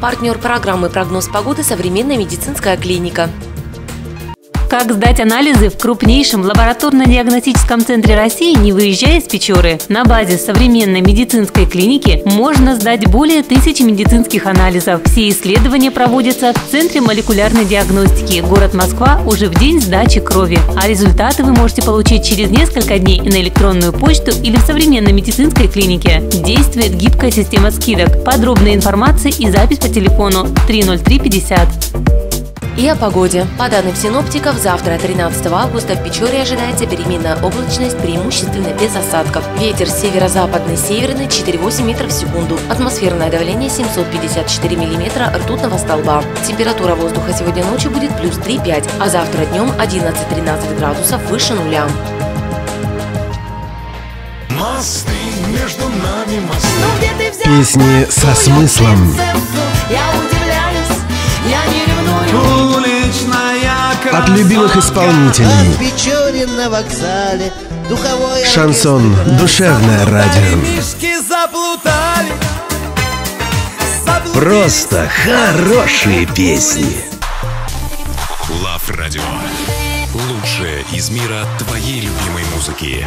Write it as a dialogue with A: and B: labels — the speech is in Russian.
A: Партнер программы «Прогноз погоды» – современная медицинская клиника.
B: Как сдать анализы в крупнейшем лабораторно-диагностическом центре России, не выезжая из Печоры? На базе современной медицинской клиники можно сдать более тысячи медицинских анализов. Все исследования проводятся в Центре молекулярной диагностики, город Москва, уже в день сдачи крови. А результаты вы можете получить через несколько дней на электронную почту или в современной медицинской клинике. Действует гибкая система скидок. Подробная информация и запись по телефону 30350.
A: И о погоде. По данным синоптиков, завтра, 13 августа, в Печоре ожидается переменная облачность, преимущественно без осадков. Ветер северо-западный, северный 4,8 метров в секунду. Атмосферное давление 754 миллиметра ртутного столба. Температура воздуха сегодня ночью будет плюс 3-5, а завтра днем 11-13 градусов выше нуля.
C: Мосты между нами мосты.
D: Ну, Песни со смыслом.
E: Я удивляюсь, я не.
D: От любимых исполнителей. Шансон «Душевное радио». Просто хорошие песни.
C: Лав Радио. Лучшее из мира твоей любимой музыки.